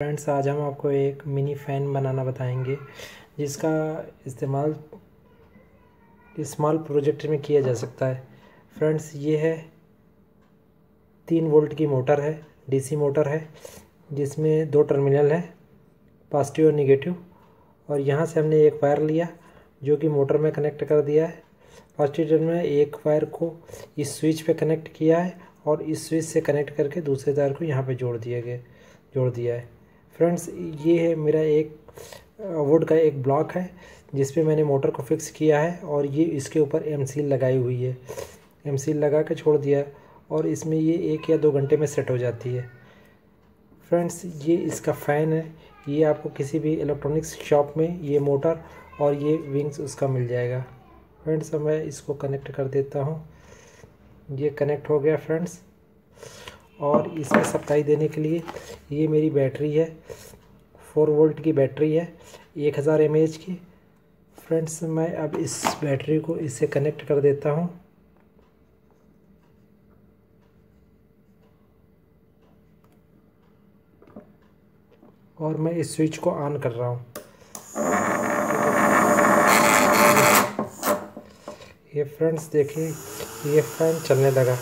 Friends आज हम आपको एक मिनी फ़ैन बनाना बताएँगे, जिसका इस्तेमाल स्मॉल प्रोजेक्ट में किया जा सकता है। फ्रेंड्स ये है तीन वोल्ट की मोटर है डीसी मोटर है, जिसमें दो टर्मिनल है पॉजिटिव और निगेटिव और यहाँ से हमने एक वायर लिया, जो कि मोटर में कनेक्ट कर दिया है। पॉजिटिव टर्मिनल एक वायर को इस स्विच पे कनेक्ट किया है और इस स्विच से कनेक्ट करके दूसरे तार को यहाँ पे जोड़ दिया गया, जोड़ दिया है। फ्रेंड्स ये है मेरा एक वुड का एक ब्लॉक है, जिस पे मैंने मोटर को फिक्स किया है और ये इसके ऊपर एम सील लगाई हुई है। एम सील लगा के छोड़ दिया और इसमें ये एक या दो घंटे में सेट हो जाती है। फ्रेंड्स ये इसका फ़ैन है। ये आपको किसी भी इलेक्ट्रॉनिक्स शॉप में ये मोटर और ये विंग्स उसका मिल जाएगा। फ्रेंड्स अब मैं इसको कनेक्ट कर देता हूँ। ये कनेक्ट हो गया फ्रेंड्स और इसमें सप्लाई देने के लिए ये मेरी बैटरी है, फोर वोल्ट की बैटरी है, एक हज़ार एम की। फ्रेंड्स, मैं अब इस बैटरी को इससे कनेक्ट कर देता हूँ। और मैं इस स्विच को ऑन कर रहा हूँ। ये फ्रेंड्स, देखिए, ये फ़ैन चलने लगा।